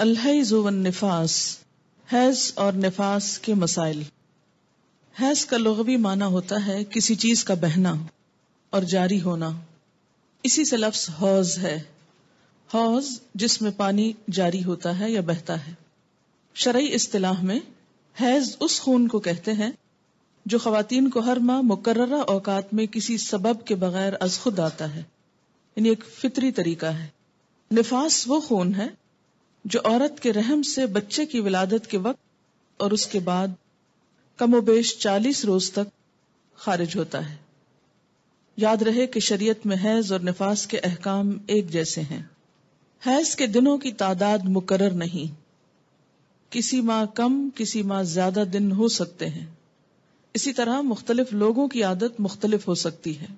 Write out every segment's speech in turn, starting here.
अलहैज has और नफास के मसाइल हैज़ का लगवी माना होता है किसी चीज़ का बहना और जारी होना इसी से लफ्ज हौज है हौज जिसमें पानी जारी होता है या बहता है शरई इस्तेलाह में हैज़ उस खून को कहते हैं जो खातन को हर माह मुकर्रा औकात में किसी सबब के बगैर अज खुद आता है यानी एक फितरी तरीका है निफास वो खून है जो औरत के रहम से बच्चे की विलादत के वक्त और उसके बाद कमोबेश चालीस रोज तक खारिज होता है। याद रहे कि शरीयत में हैज़ और नफास के अहकाम एक जैसे हैं। हैज़ के दिनों की तादाद मुकर्र नहीं। किसी माह कम, किसी माह ज़्यादा दिन हो सकते हैं। इसी तरह मुख्तलिफ़ लोगों की आदत मुख्तलिफ़ हो सकती है।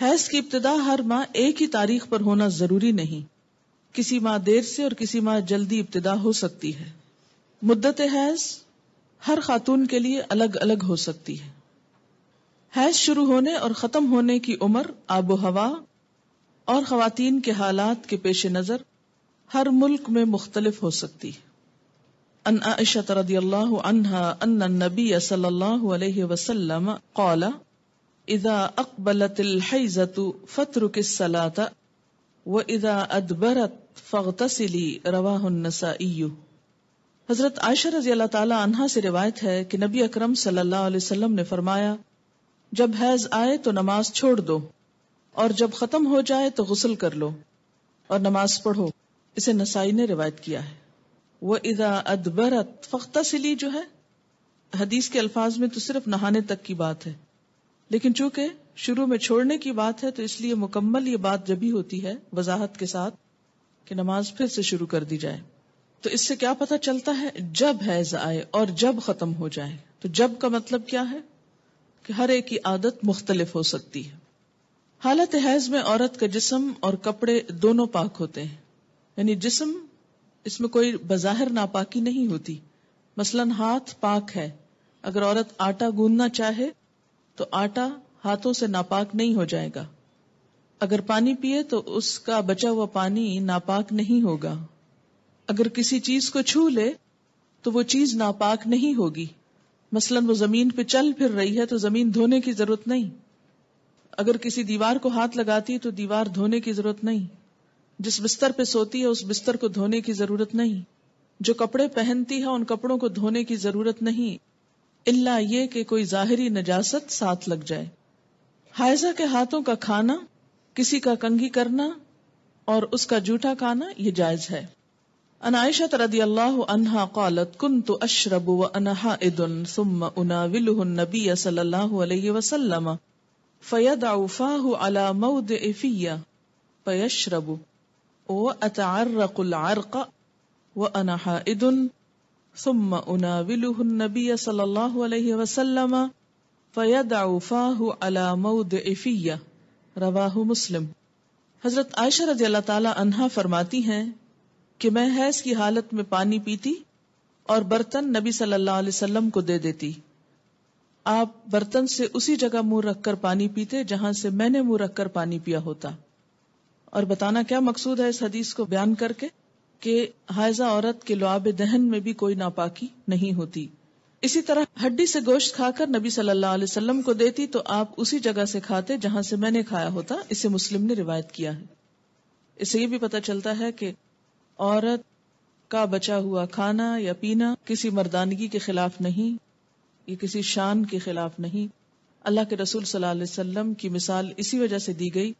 हैज़ की इब्तदा हर माह एक ही तारीख पर होना ज़रूरी नहीं। किसी माह देर से और किसी माह जल्दी इब्तदा हो सकती है। मुद्दत हैज़ हर खातून के लिए अलग अलग हो सकती है। हैज़ शुरू होने और खत्म होने की उम्र आबो हवा और खातन के हालात के पेश नज़र हर मुल्क में मुख्तलिफ़ हो सकती है। अन आयशत रदियल्लाहु अन्हा अन्न नबी सल्लल्लाहु अलैहि वसल्लम क़ाला इदा अक़बलतिल हैज़तु फत्रुकिस सलाता, व इदा अदबरत फगतसिली नसाई हज़रत आयशा रज़ी अल्लाह ताला अन्हा से रिवायत है कि नबी अकरम सल्लल्लाहु अलैहि वसल्लम ने फरमाया जब हैज़ आए तो नमाज़ छोड़ दो और जब खत्म हो जाए तो गुसल कर लो और नमाज़ पढ़ो इसे नसाई ने रिवायत किया है वो इदा अदबरत फख्तसिली जो है हदीस के अल्फाज में तो सिर्फ़ नहाने तक की बात है लेकिन चूँकि शुरू में छोड़ने की बात है तो इसलिए मुकम्मल ये बात जब भी होती है वजाहत के साथ कि नमाज़ फिर से शुरू कर दी जाए। तो इससे क्या पता चलता है? जब हैज़ आए और जब खत्म हो जाए। तो जब का मतलब क्या है? कि हर एक की आदत मुख्तलिफ़ हो सकती है। हालत हैज़ में औरत का जिसम और कपड़े दोनों पाक होते हैं। यानी जिसम इसमें कोई बजाहिर नापाकी नहीं होती। मसलन हाथ पाक है। अगर औरत आटा गूंदना चाहे तो आटा हाथों से नापाक नहीं हो जाएगा। अगर पानी पिए तो उसका बचा हुआ पानी नापाक नहीं होगा। अगर किसी चीज़ को छू ले तो वो चीज़ नापाक नहीं होगी। मसलन वो ज़मीन पे चल फिर रही है तो ज़मीन धोने की ज़रूरत नहीं। अगर किसी दीवार को हाथ लगाती है तो दीवार धोने की ज़रूरत नहीं। जिस बिस्तर पे सोती है उस बिस्तर को धोने की ज़रूरत नहीं। जो कपड़े पहनती है उन कपड़ों को धोने की ज़रूरत नहीं। इल्ला ये कि कोई जाहिरी नजासत साथ लग जाए। हायजा के हाथों का खाना किसी का कंगी करना और उसका जूठा खाना, ये जायज़ है। अनायशत रदी अल्लाह अनहा क़ालत कुन्तु अशरबु व अना हाइदुन सुम्मा उनाविलुहु नबी सल्लल्लाहु अलैहि वसल्लम अला मौदिअ फिया, फयशरबु। व अलअर्क़ व अना हाइदुन सुम्मा उनाविलुहु नबी सल्लल्लाहु अलैहि वसल्लम अला मौदिअ फिया। रवाहु मुस्लिम। हज़रत आयशा रज़ी अल्लाह ताला अनहा फरमाती हैं कि मैं हैज़ की हालत में पानी पीती और बर्तन नबी सल्लल्लाहु अलैहि वसल्लम को दे देती। आप बर्तन से उसी जगह मुँह रखकर पानी पीते जहाँ से मैंने मुँह रखकर पानी पिया होता। और बताना क्या मकसूद है इस हदीस को बयान करके कि हायजा औरत के लुआब दहन में भी कोई नापाकी नहीं होती। इसी तरह हड्डी से गोश्त खाकर नबी सल्लल्लाहु अलैहि वसल्लम को देती तो आप उसी जगह से खाते जहाँ से मैंने खाया होता। इसे मुस्लिम ने रिवायत किया है। इससे ये भी पता चलता है कि औरत का बचा हुआ खाना या पीना किसी मर्दानगी के खिलाफ नहीं, ये किसी शान के खिलाफ नहीं। अल्लाह के रसूल सल्लल्लाहु अलैहि वसल्लम की मिसाल इसी वजह से दी गई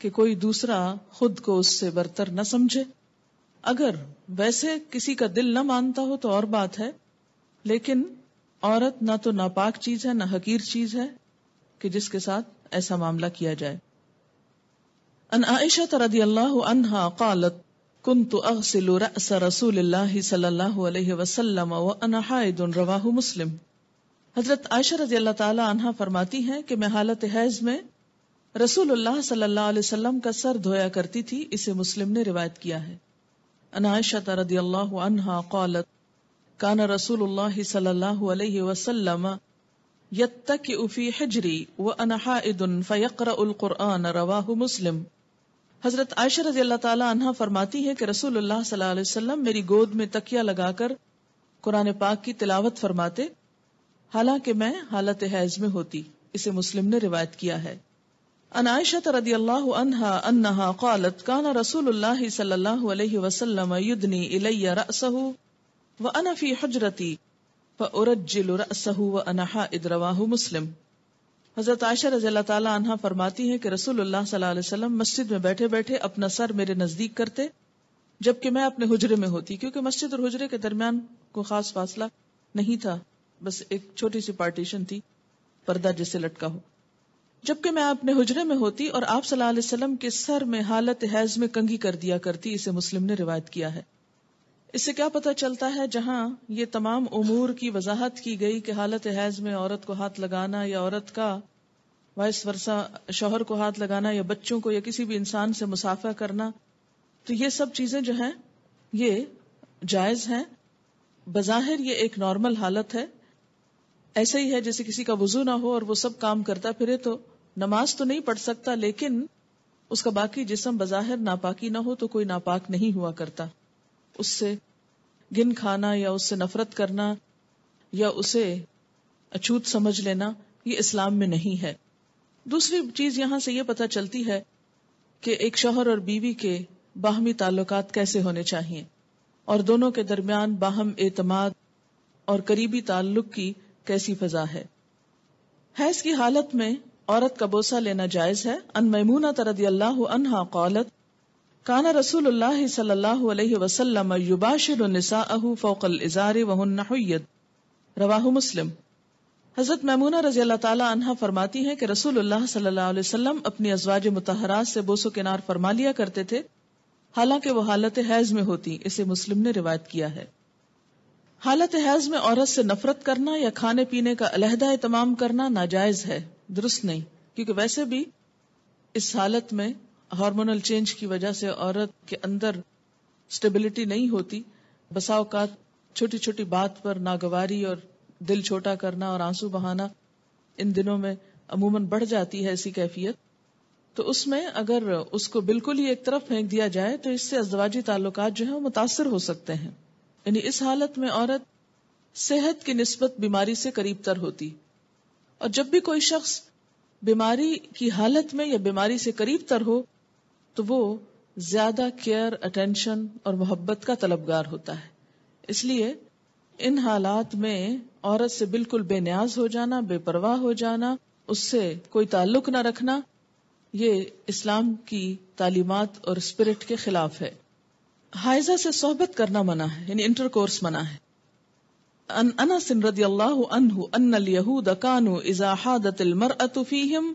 कि कोई दूसरा खुद को उससे बरतर न समझे। अगर वैसे किसी का दिल न मानता हो तो और बात है लेकिन औरत ना तो नापाक चीज़ है, ना हकीर चीज़ है कि जिसके साथ ऐसा मामला किया जाए। अन आयशा रदी अल्लाह अनहा कालत कुन्तु अगसिलु रअस रसूलिल्लाहि मुस्लिम। हज़रत आयशा रज़ी अल्लाह ताला फरमाती हैं कि मैं हालत हैज़ में रसूलुल्लाह सल्लल्लाहु अलैहि वसल्लम का सर धोया करती थी, इसे मुस्लिम ने रिवायत किया है। अना रदी अल्लाह अनहा क़ालत कान रसूलुल्लाह सल्लल्लाहु अलैहि वसल्लम, यत्तकिउ फ़ी हिजरी व अना हाइदुन फयक़रउल क़ुरआन, रवाहु मुस्लिम। हज़रत आयशा रज़ी अल्लाह ताला अनहा फरमाती है कि रसूलुल्लाह सल्लल्लाहु अलैहि वसल्लम मेरी गोद में तकिया लगाकर कुरान पाक की तिलावत फरमाते, हालाँकि मैं हालत हैज़ में होती, इसे मुस्लिम ने रिवायत किया है। अन आयशा रदी अल्लाह अनहा अन्नहा क़ालत, काना रसूलुल्लाह सल्लल्लाहु अलैहि वसल्लम युदनी इलैया रअसहु व अना फ़ी हुजरती फउरज्जिलु रअसहु व अना हाइद रवाहु मुस्लिम हज़रत आयशा रज़ी अनहा फरमाती हैं कि रसूलुल्लाह सल्लल्लाहु मस्जिद में बैठे बैठे अपना सर मेरे नज़दीक करते जबकि मैं अपने हुजरे में होती क्योंकि मस्जिद और हुजरे के दरमियान को खास फासला नहीं था बस एक छोटी सी पार्टीशन थी पर्दा जिसे लटका हो जबकि मैं अपने हुजरे में होती और आप सल्लल्लाहु अलैहि वसल्लम के सर में हालत हैज़ में कंगी कर दिया करती इसे मुस्लिम ने रिवायत किया है इससे क्या पता चलता है जहाँ ये तमाम उमूर की वजाहत की गई कि हालत हैज़ में औरत को हाथ लगाना या औरत का वाइस वर्षा शोहर को हाथ लगाना या बच्चों को या किसी भी इंसान से मुसाफा करना तो ये सब चीज़ें जो हैं, ये जायज़ हैं। बज़ाहिर ये एक नॉर्मल हालत है। ऐसे ही है जैसे किसी का वज़ू ना हो और वो सब काम करता फिरे तो नमाज़ तो नहीं पढ़ सकता, लेकिन उसका बाकी जिसम बज़ाहिर नापाकी ना हो तो कोई नापाक नहीं हुआ करता। उससे गिन खाना या उससे नफरत करना या उसे अछूत समझ लेना, ये इस्लाम में नहीं है। दूसरी चीज़ यहाँ से ये पता चलती है कि एक शोहर और बीवी के बाहमी ताल्लुकात कैसे होने चाहिए और दोनों के दरमियान बाहम एतमाद और करीबी ताल्लुक की कैसी फजा है। हैज़ की हालत में औरत का बोसा लेना जायज़ है। अन मैमूना तरदी अल्लाह अनहा कौलत काना रसूलुल्लाह सल्लल्लाहु अलैहि वसल्लम युबाशिरु निसाअहु फौकल इजारे वहुन्न हुय्यत। रवाहु मुस्लिम। हज़रत मैमूना रज़ी अल्लाह ताला अनहा फरमाती हैं कि रसूलुल्लाह सल्लल्लाहु अलैहि वसल्लम अपनी अजवाज मुतहरात से बोसो किनार फरमा लिया करते थे। हालाँकि वो हालत हैज़ में होती, इसे मुस्लिम ने रिवायत किया है। हालत हैज़ में औरत से नफरत करना या खाने पीने का अलहदा तमाम करना नाजायज है, दुरुस्त नहीं, क्योंकि वैसे भी इस हालत में हार्मोनल चेंज की वजह से औरत के अंदर स्टेबिलिटी नहीं होती। बसाव का छोटी छोटी बात पर नागवारी और दिल छोटा करना और आँसू बहाना इन दिनों में अमूमन बढ़ जाती है ऐसी कैफियत। तो उसमें अगर उसको बिल्कुल ही एक तरफ़ फेंक दिया जाए तो इससे अजवाजी ताल्लुकात जो है वो मुतासर हो सकते हैं। यानी इस हालत में औरत सेहत की नस्बत बीमारी से करीब तर होती। और जब भी कोई शख्स बीमारी की हालत में या बीमारी से करीब तर हो तो वो ज़्यादा केयर, अटेंशन और मोहब्बत का तलबगार होता है। इसलिए इन हालात में औरत से बिल्कुल बेनियाज हो जाना, बेपरवाह हो जाना, उससे कोई ताल्लुक ना रखना, ये इस्लाम की तालीमत और स्पिरिट के खिलाफ है। हायजा से सोहबत करना मना है, यानी इंटर कोर्स मना है। अन अनस अल्लाह अनहु अन्न यहूद कानु इजा हादत अल मरअतु फीहिम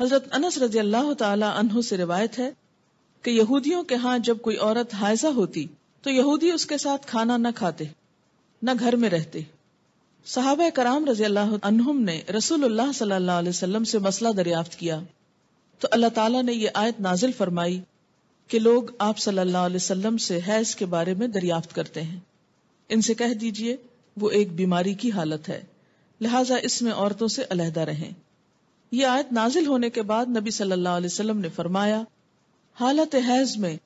हज़रत अनस रज़ी अल्लाह तहु से रिवायत है कि यहूदियों के यहाँ जब कोई औरत हायजा होती तो यहूदी उसके साथ खाना न खाते, न घर में रहते। साहब कराम रज़ी अल्लाह ने रसूलुल्लाह सल्लल्लाहु से मसला दरियाफ्त किया। तो अल्लाह ताला ने ये आयत नाजिल फरमाई कि लोग आप सल्लल्लाहु से हैज़ के बारे में दरियाफ्त करते हैं। इनसे कह दीजिए, वो एक बीमारी की हालत है, लिहाजा इसमें औरतों से अलहदा रहें। ये आयत नाजिल होने के बाद नबी सल्लल्लाहु अलैहि वसल्लम ने फरमाया, हालत हैज़ में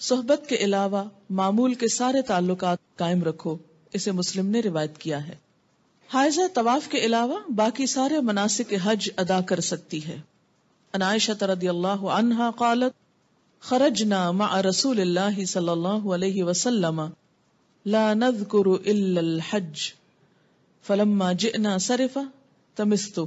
सोहबत के अलावा मामूल के सारे ताल्लुकात कायम रखो, इसे मुस्लिम ने रिवायत किया है। हायजा तवाफ के अलावा बाकी सारे मनासिक हज अदा कर सकती है। अनायशा रदी अल्लाह अनहा कालत, खरजना मा रसूल सल्लल्लाहु अलैहि वसल्लम, ला नज़कुरु इल्लल हज फलम्मा जिना सरिफा तमिस्तु।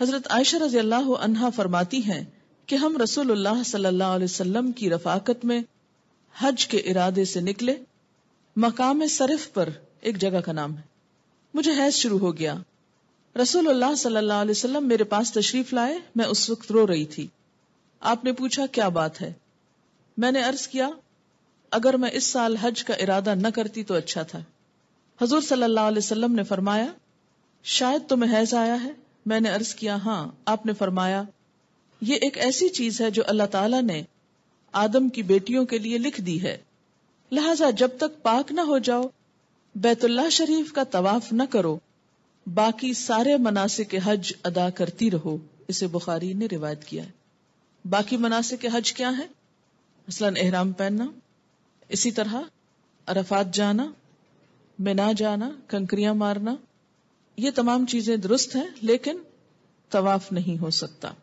हज़रत आयशा रज़ी अल्लाह अनहा फरमाती हैं कि हम अलैहि वसल्लम की रफाकत में हज के इरादे से निकले, मकाम सरफ पर एक जगह का नाम है। मुझे हैज़ शुरू हो गया। अलैहि वसल्लम मेरे पास तशरीफ़ लाए, मैं उस वक्त रो रही थी। आपने पूछा, क्या बात है? मैंने अर्ज़ किया, अगर मैं इस साल हज का इरादा न करती तो अच्छा था। हजूर सल्लल्लाहु अलैहि ने फरमाया, शायद तुम्हें हैज़ आया है। मैंने अर्ज़ किया हाँ आपने फरमाया, ये एक ऐसी चीज़ है जो अल्लाह ताला ने आदम की बेटियों के लिए लिख दी है। लिहाजा जब तक पाक न हो जाओ, बैतुल्लाह शरीफ का तवाफ न करो, बाकी सारे मनासिक हज अदा करती रहो, इसे बुखारी ने रिवायत किया है। बाकी मनासिक हज क्या है? मसलन एहराम पहनना, इसी तरह अरफात जाना, मिना जाना, कंकरियाँ मारना ये तमाम चीज़ें दुरुस्त हैं, लेकिन तवाफ नहीं हो सकता।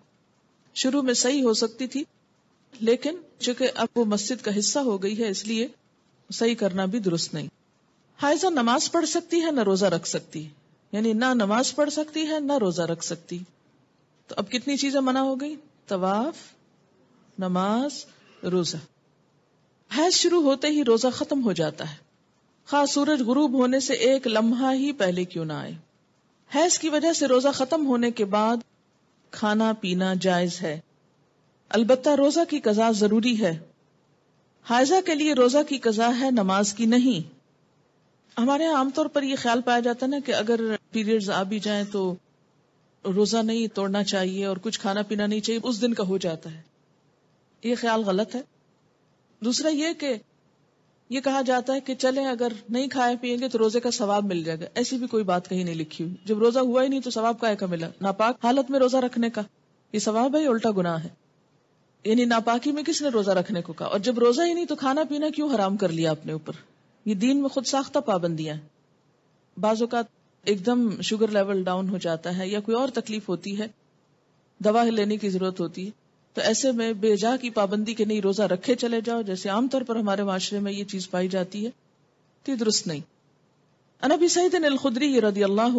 शुरू में सही हो सकती थी, लेकिन चूँकि अब वो मस्जिद का हिस्सा हो गई है, इसलिए सही करना भी दुरुस्त नहीं। हाइजा नमाज़ पढ़ सकती है, न रोजा रख सकती। यानी ना नमाज़ पढ़ सकती है, ना रोजा रख सकती। तो अब कितनी चीज़ें मना हो गई? तवाफ, नमाज़, रोजा। हैज़ शुरू होते ही रोजा खत्म हो जाता है। खास सूरज गुरूब होने से एक लम्हा ही पहले क्यों ना आए? हैज़ की वजह से रोजा खत्म होने के बाद खाना पीना जायज़ है। अलबत्ता रोजा की कजा ज़रूरी है। हायजा के लिए रोजा की कजा है, नमाज़ की नहीं। हमारे यहाँ आमतौर पर यह ख्याल पाया जाता है ना कि अगर पीरियड्स आ भी जाए तो रोजा नहीं तोड़ना चाहिए और कुछ खाना पीना नहीं चाहिए, उस दिन का हो जाता है। ये ख्याल गलत है। दूसरा ये कि ये कहा जाता है कि चले, अगर नहीं खाए पिएँगे तो रोज़े का सवाब मिल जाएगा। ऐसी भी कोई बात कहीं नहीं लिखी हुई। जब रोजा हुआ ही नहीं तो सवाब का मिला? नापाक हालत में रोजा रखने का। ये सवाब है उल्टा गुनाह है? यानी नापाकी में किसने रोजा रखने को कहा? और जब रोजा ही नहीं तो खाना पीना क्यों हराम कर लिया अपने ऊपर? ये दीन में खुद साख्ता पाबंदियाँ हैं। एकदम शुगर लेवल डाउन हो जाता है या कोई और तकलीफ़ होती है, दवा लेने की ज़रूरत होती है। तो ऐसे में बेजा की पाबंदी के नहीं रोजा रखे चले जाओ जैसे आमतौर पर हमारे माशरे में ये चीज पाई जाती है तो दुरुस्त नहीं अनबी सईद खुदरी रदी अल्लाह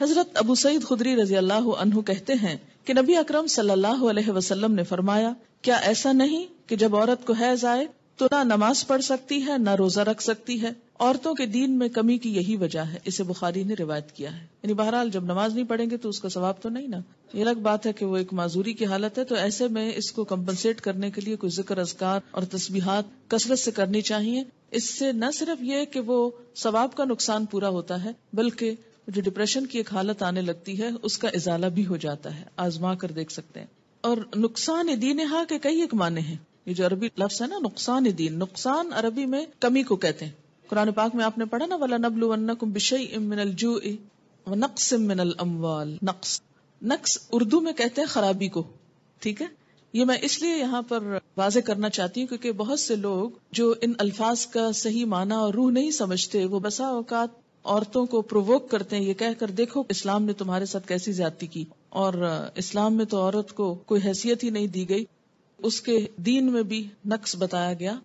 हजरत अबू सईद खुदरी रजी अल्लाह अनहु कहते हैं कि नबी अकरम सल्लल्लाहु अलैहि वसल्लम ने फरमाया क्या ऐसा नहीं कि जब औरत को हैज आए तो ना नमाज़ पढ़ सकती है, ना रोजा रख सकती है। औरतों के दीन में कमी की यही वजह है। इसे बुखारी ने रिवायत किया है। यानी बहरहाल जब नमाज़ नहीं पढ़ेंगे तो उसका सवाब तो नहीं ना। ये अलग बात है कि वो एक माजूरी की हालत है तो ऐसे में इसको कम्पनसेट करने के लिए कोई ज़िक्र, अजकार और तस्बीहात कसरत से करनी चाहिए। इससे न सिर्फ़ ये कि वो सवाब का नुकसान पूरा होता है, बल्कि जो डिप्रेशन की एक हालत आने लगती है, उसका इजाला भी हो जाता है। आजमा कर देख सकते हैं। और नुकसान दीन हा के कई एक माने हैं। ये जो अरबी लफ्ज है ना, नुकसान दीन। नुकसान अरबी में कमी को कहते हैं। कुरान पाक में आपने पढ़ा ना, वाला नबलू मिनल जू नक्स मिनल अमवाल। नक्स नक्स उर्दू में कहते हैं खराबी को। ठीक है? ये मैं इसलिए यहाँ पर वाजे करना चाहती हूँ क्योंकि बहुत से लोग जो इन अल्फाज का सही माना और रूह नहीं समझते, वो बसा औकात औरतों को प्रोवोक करते हैं। ये कहकर, देखो, इस्लाम ने तुम्हारे साथ कैसी ज्यादती की और इस्लाम में तो औरत को कोई हैसियत ही नहीं दी गई। उसके दीन में भी नक्स बताया गया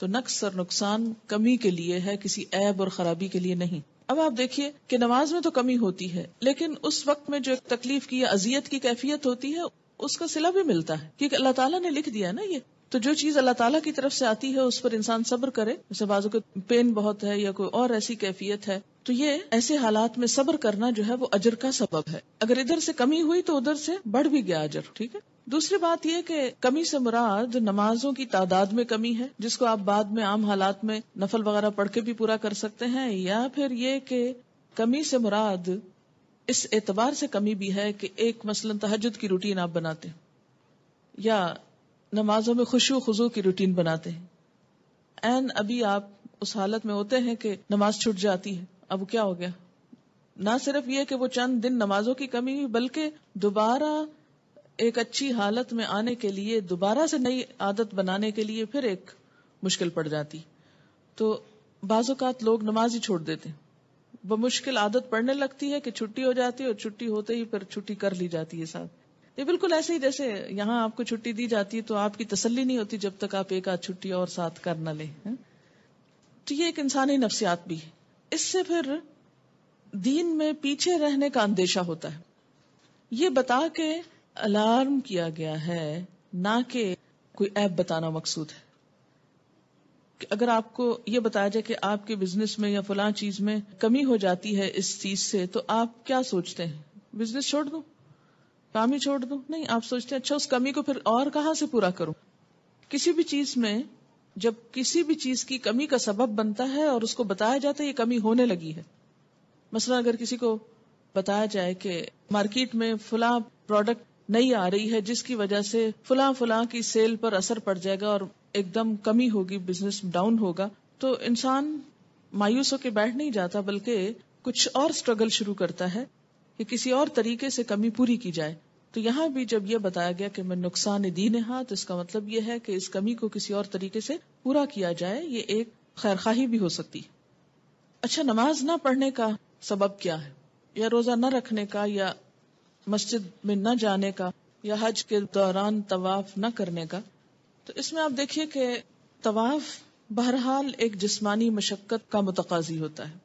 तो नक्स और नुकसान कमी के लिए है, किसी ऐब और खराबी के लिए नहीं। अब आप देखिए कि नमाज़ में तो कमी होती है, लेकिन उस वक्त में जो तकलीफ़ की या अजियत की कैफियत होती है, उसका सिला भी मिलता है क्योंकि अल्लाह ताला ने लिख दिया ना ये। तो जो चीज़ अल्लाह ताला की तरफ़ से आती है, उस पर इंसान सब्र करे, जैसे बाजू को पेन बहुत है या कोई और ऐसी कैफियत है तो ये ऐसे हालात में सब्र करना जो है, वो अजर का सबब है। अगर इधर से कमी हुई तो उधर से बढ़ भी गया अजर, ठीक है? दूसरी बात यह कि कमी से मुराद नमाजों की तादाद में कमी है, जिसको आप बाद में आम हालात में नफल वगैरह पढ़ के भी पूरा कर सकते हैं, या फिर ये कि कमी से मुराद इस एतबार से कमी भी है कि एक मसलन तहजद की रूटीन आप बनाते हैं, या नमाजों में खुशू खुजू की रूटीन बनाते हैं। एन अभी आप उस हालत में होते हैं कि नमाज़ छूट जाती है, अब क्या हो गया? ना सिर्फ़ ये कि वो चंद दिन नमाजों की कमी, बल्कि दोबारा एक अच्छी हालत में आने के लिए, दोबारा से नई आदत बनाने के लिए फिर एक मुश्किल पड़ जाती। तो बाजुकात लोग नमाज़ ही छोड़ देते। वो मुश्किल आदत पड़ने लगती है कि छुट्टी हो जाती है और छुट्टी होते ही फिर छुट्टी कर ली जाती है साथ। ये बिल्कुल ऐसे ही जैसे यहाँ आपको छुट्टी दी जाती है तो आपकी तसल्ली नहीं होती जब तक आप एक आध छुट्टी और साथ कर न ले तो ये एक इंसानी नफ्सियात भी है। इससे फिर दीन में पीछे रहने का अंदेशा होता है। ये बता के अलार्म किया गया है ना कि कोई ऐप बताना मकसूद है? कि अगर आपको ये बताया जाए कि आपके बिज़नेस में या फला चीज़ में कमी हो जाती है इस चीज़ से तो आप क्या सोचते हैं? बिज़नेस छोड़ दो? काम ही छोड़ दो? नहीं, आप सोचते हैं अच्छा उस कमी को फिर और कहाँ से पूरा करूँ? किसी भी चीज़ में, जब किसी भी चीज़ की कमी का सबब बनता है और उसको बताया जाता है, ये कमी होने लगी है। मसला अगर किसी को बताया जाए कि मार्केट में फुला प्रोडक्ट नहीं आ रही है, जिसकी वजह से फुला फुला की सेल पर असर पड़ जाएगा और एकदम कमी होगी बिज़नेस डाउन होगा। तो इंसान मायूस होकर बैठ नहीं जाता, बल्कि कुछ और स्ट्रगल शुरू करता है कि किसी और तरीके से कमी पूरी की जाए। तो यहाँ भी जब यह बताया गया कि मैं नुकसान दीन हाथ तो इसका मतलब यह है कि इस कमी को किसी और तरीके से पूरा किया जाए, ये एक खैरखाही भी हो सकती। है अच्छा नमाज़ ना पढ़ने का सबब क्या है? या रोजा न रखने का या मस्जिद में न जाने का या हज के दौरान तवाफ न करने का। तो इसमें आप देखिए कि तवाफ बहरहाल एक जिस्मानी मशक्कत का मुतकाजी होता है।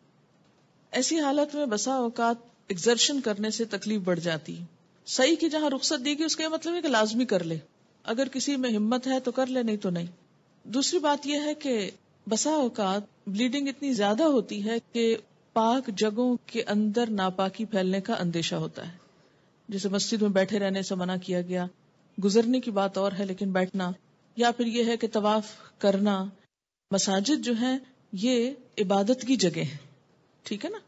ऐसी हालत में बसा अवकात एग्जर्शन करने से तकलीफ़ बढ़ जाती। है सही की जहाँ रुख्सत दी गई, उसका मतलब है कि लाजमी कर ले। अगर किसी में हिम्मत है तो कर ले, नहीं तो नहीं। दूसरी बात यह है कि बसा अवकात ब्लीडिंग इतनी ज़्यादा होती है कि पाक जगहों के अंदर नापाकी फैलने का अंदेशा होता है। जैसे मस्जिद में बैठे रहने से मना किया गया। गुजरने की बात और है, लेकिन बैठना, या फिर यह है कि तवाफ करना। मसाजिद जो है, ये इबादत की जगह है। ठीक है ना?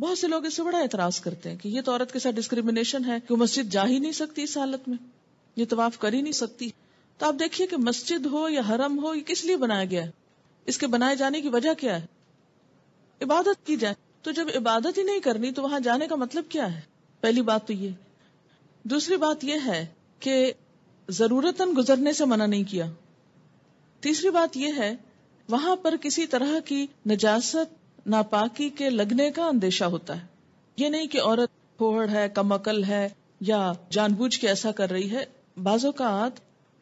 बहुत से लोग इससे बड़ा एतराज़ करते हैं कि ये तो औरत के साथ डिस्क्रिमिनेशन है कि मस्जिद जा ही नहीं सकती इस हालत में। ये तवाफ कर ही नहीं सकती। तो आप देखिए कि मस्जिद हो या हरम हो, ये किस लिए बनाया गया है? इसके बनाए जाने की वजह क्या है? इबादत की जाए। तो जब इबादत ही नहीं करनी तो वहाँ जाने का मतलब क्या है? पहली बात तो ये। दूसरी बात यह है कि जरूरतन गुजरने से मना नहीं किया। तीसरी बात यह है, वहाँ पर किसी तरह की नजासत, नापाकी के लगने का अंदेशा होता है। ये नहीं कि औरत फोहड़ है कमकल है, या जानबूझ के ऐसा कर रही है। बाजोकात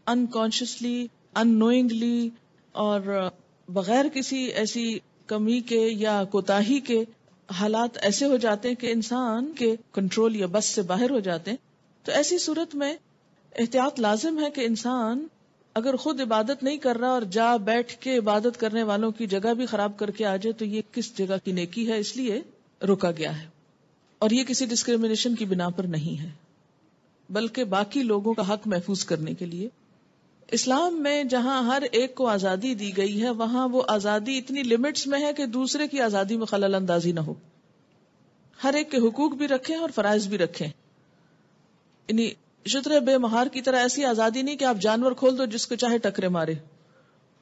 अनकॉन्शियसली अनोइंगली और बगैर किसी ऐसी कमी के या कोताही के हालात ऐसे हो जाते हैं कि इंसान के कंट्रोल या बस से बाहर हो जाते हैं। तो ऐसी सूरत में एहतियात लाजिम है कि इंसान अगर खुद इबादत नहीं कर रहा और जा बैठ के इबादत करने वालों की जगह भी खराब करके आ जाए तो ये किस जगह की नेकी है? इसलिए रोका गया है। और ये किसी डिस्क्रिमिनेशन की बिना पर नहीं है। बल्कि बाकी लोगों का हक महफूज करने के लिए इस्लाम में जहाँ हर एक को आज़ादी दी गई है, वहाँ वो आज़ादी इतनी लिमिट्स में है कि दूसरे की आज़ादी में खलल अंदाजी ना हो। हर एक के हुकूक भी रखें और फराइज भी रखें। शुद्र बेमहार की तरह ऐसी आज़ादी नहीं कि आप जानवर खोल दो जिसको चाहे टकरे मारे।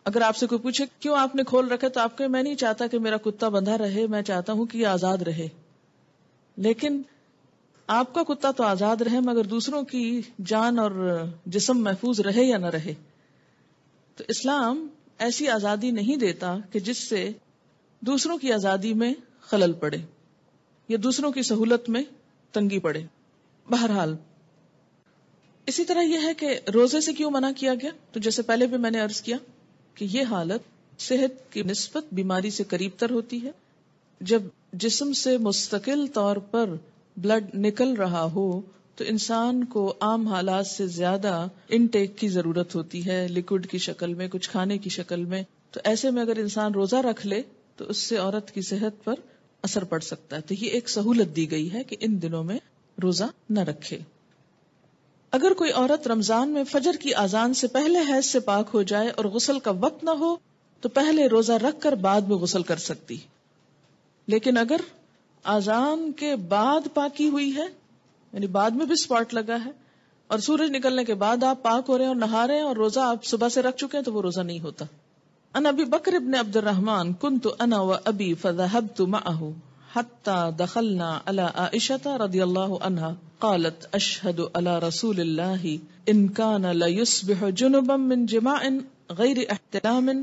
अगर आपसे कोई पूछे, क्यों आपने खोल रखे? तो आपके, मैं नहीं चाहता कि मेरा कुत्ता बंधा रहे, मैं चाहता हूँ कि ये आज़ाद रहे। लेकिन आपका कुत्ता तो आज़ाद रहे, मगर दूसरों की जान और जिसम महफूज रहे या न रहे? तो इस्लाम ऐसी आज़ादी नहीं देता कि जिससे दूसरों की आज़ादी में खलल पड़े, या दूसरों की सहूलत में तंगी पड़े। बहरहाल, इसी तरह यह है कि रोज़े से क्यों मना किया गया? तो जैसे पहले भी मैंने अर्ज़ किया कि यह हालत सेहत की निस्बत बीमारी से करीब तर होती है। जब जिस्म से मुस्तकिल तौर पर ब्लड निकल रहा हो तो इंसान को आम हालात से ज़्यादा इनटेक की ज़रूरत होती है लिक्विड की शक्ल में, कुछ खाने की शक्ल में। तो ऐसे में अगर इंसान रोजा रख ले तो उससे औरत की सेहत पर असर पड़ सकता है। तो ये एक सहूलत दी गई है कि इन दिनों में रोजा न रखे। अगर कोई औरत रमज़ान में फजर की आजान से पहले हैज़ से पाक हो जाए और गुसल का वक्त ना हो तो पहले रोजा रख कर बाद में गुसल कर सकती। लेकिन अगर आजान के बाद पाकी हुई है, यानी बाद में भी स्पॉट लगा है, और सूरज निकलने के बाद आप पाक हो रहे हैं और नहा रहे हैं और रोजा आप सुबह से रख चुके हैं तो वो रोजा नहीं होता। अन अभी बकर इबन अब्दुलरहमान कुन तो अना व अबी फजहब तो माहू, हत्ता दखलना अला आइशता रदी अल्लाह अनहा अशहदु अला रसूलिल्लाह, इन कान ला युस्बिह जुनुबम मिन जिमाइन गैर एहतलामिन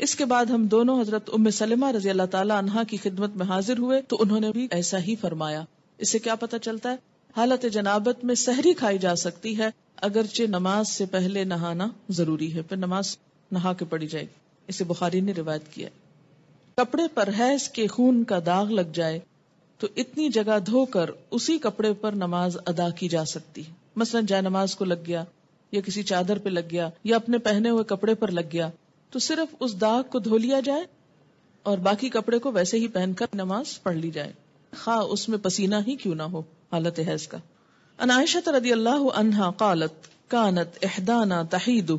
इसके बाद हम दोनों हज़रत उम्म सलमा रज़ी अल्लाह ताला की खिदमत में हाजिर हुए तो उन्होंने भी ऐसा ही फरमाया। इससे क्या पता चलता है? हालत जनाबत में सहरी खाई जा सकती है, अगरचे नमाज़ से पहले नहाना ज़रूरी है, फिर नमाज़ नहा के पड़ी जाएगी इसे बुखारी ने रिवायत किया कपड़े पर हैज़ के खून का दाग लग जाए तो इतनी जगह धोकर उसी कपड़े पर नमाज़ अदा की जा सकती है। मसलन जाय नमाज़ को लग गया, या किसी चादर पे लग गया, या अपने पहने हुए कपड़े पर लग गया तो सिर्फ़ उस दाग को धो लिया जाए और बाकी कपड़े को वैसे ही पहनकर नमाज़ पढ़ ली जाए खा उसमें पसीना ही क्यों ना हो हालत हैज़ का अनायशत रदी अल्लाह अनहा कालत कानत एहदाना तहीदु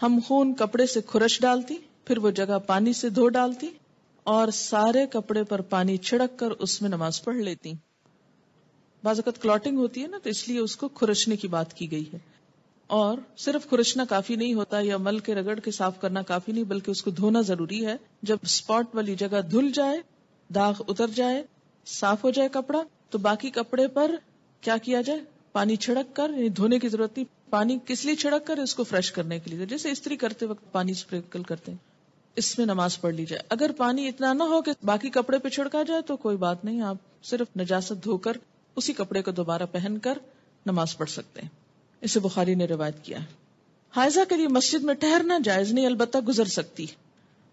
हम खून कपड़े से खुरश डालती, फिर वो जगह पानी से धो डालती और सारे कपड़े पर पानी छिड़क कर उसमें नमाज़ पढ़ लेती। बाजत क्लॉटिंग होती है ना तो इसलिए उसको खुरशने की बात की गई है। और सिर्फ़ खुरशना काफ़ी नहीं होता या मल के रगड़ के साफ़ करना काफ़ी नहीं, बल्कि उसको धोना ज़रूरी है। जब स्पॉट वाली जगह धुल जाए, दाग उतर जाए, साफ़ हो जाए कपड़ा तो बाकी कपड़े पर क्या किया जाए? पानी छिड़क कर धोने की ज़रूरत नहीं पानी किस लिए छिड़क कर इसको फ्रेश करने के लिए। जैसे स्त्री करते वक्त पानी स्प्रिंकल करते हैं। इसमें नमाज़ पढ़ ली जाए अगर पानी इतना ना हो कि बाकी कपड़े पे छिड़का जाए तो कोई बात नहीं। आप सिर्फ़ नजासत धोकर उसी कपड़े को दोबारा पहनकर नमाज़ पढ़ सकते हैं। इसे बुखारी ने रिवायत किया है। हायजा के लिए मस्जिद में ठहरना जायज़ नहीं, अलबत्त गुजर सकती।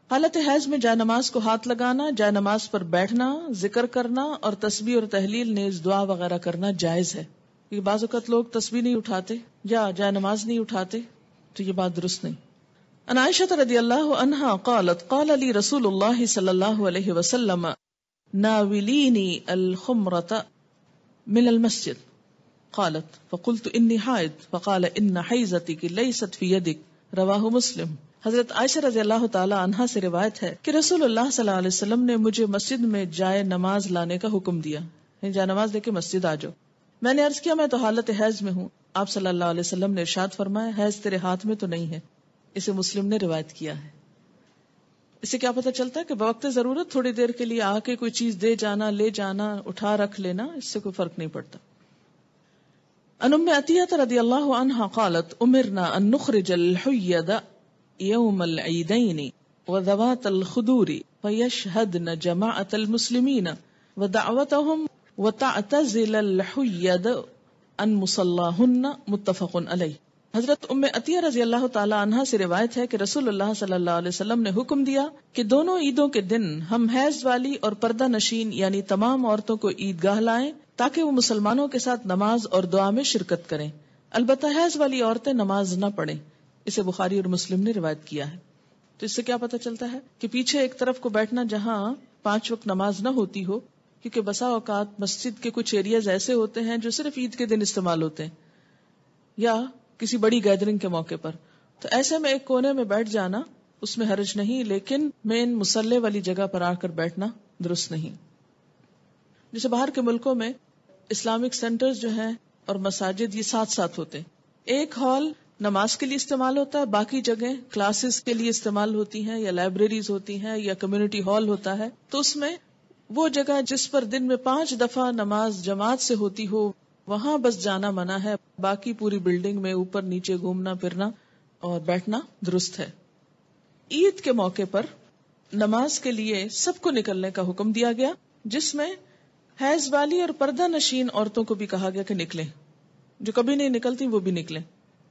हालत हैज़ में जाय नमाज़ को हाथ लगाना जाय नमाज़ पर बैठना, ज़िक्र करना और तस्बी और तहलील नेज दुआ वगैरह करना जायज़ है। ये बाजुकत लोग तस्बी नहीं उठाते या जाय नमाज़ नहीं उठाते तो ये बात दुरुस्त नहीं। अनायशत रदी अल्लाह कालत, काल अली रसूलुल्लाह सल्लल्लाहु फ़ी यदिक। रवाहु मुस्लिम। हज़रत आयशा रज़ी से रिवायत है कि रसूलुल्लाह सल्लल्लाहु ने मुझे मस्जिद में जाए नमाज़ लाने का हुक्म दिया। जाए नमाज़ लेके मस्जिद आ जाओ। मैंने अर्ज़ किया, मैं तो हालत हैज़ में हूँ। आप सल्लल्लाहु अलैहि वसल्लम ने इरशाद फरमाया, हैज़ तेरे हाथ में तो नहीं है। इसे मुस्लिम ने रिवायत किया है। इसे क्या पता चलता है कि वक्त ज़रूरत, थोड़ी देर के लिए आके कोई चीज़ दे जाना, ले जाना, उठा रख लेना, इससे कोई फ़र्क नहीं पड़ता। अनुम अतियत रदी अल्लाह अनहा कालत, उमिरना अनुखरिज अलहुयद यौम अलईदैन वदवात अलखुदूरी फयशहदन जमाअत व वदअवतहुम वताजिलद अन मुसल्लाहन्न मुत्तफ़न अलैह हज़रत उम्म अतिया रज़ी अल्लाह तला से रिवायत है कि रसूलुल्लाह सल्लल्लाहु अलैहि वसल्लम ने हुक्म दिया कि दोनों ईदों के दिन हम हैज़ वाली और पर्दा नशीन यानी तमाम औरतों को ईदगाह लाएँ ताकि वो मुसलमानों के साथ नमाज़ और दुआ में शिरकत करें अलबत् हैज़ वाली औरतें नमाज़ न पढ़ें इसे बुखारी और मुस्लिम ने रिवायत किया है तो इससे क्या पता चलता है कि पीछे एक तरफ़ को बैठना जहाँ पाँच वक्त नमाज़ न होती हो क्योंकि बसा औकात मस्जिद के कुछ एरियाज़ ऐसे होते हैं जो सिर्फ़ ईद के दिन इस्तेमाल होते हैं, या किसी बड़ी गैदरिंग के मौके पर। तो ऐसे में एक कोने में बैठ जाना, उसमें हर्ज नहीं, लेकिन मेन मुसल्ले वाली जगह पर आकर बैठना दुरुस्त नहीं। जैसे बाहर के मुल्कों में इस्लामिक सेंटर्स जो हैं और मसाजिद ये साथ साथ होते हैं। एक हॉल नमाज़ के लिए इस्तेमाल होता है, बाकी जगह क्लासेस के लिए इस्तेमाल होती हैं, या लाइब्रेरीज होती हैं, या कम्युनिटी हॉल होता है। तो उसमें वो जगह जिस पर दिन में पाँच दफ़ा नमाज़ जमात से होती हो, वहाँ बस जाना मना है। बाकी पूरी बिल्डिंग में ऊपर नीचे घूमना फिरना और बैठना दुरुस्त है। ईद के मौके पर नमाज़ के लिए सबको निकलने का हुक्म दिया गया, जिसमें हैज़ वाली और पर्दा नशीन औरतों को भी कहा गया कि निकले। जो कभी नहीं निकलती, वो भी निकले,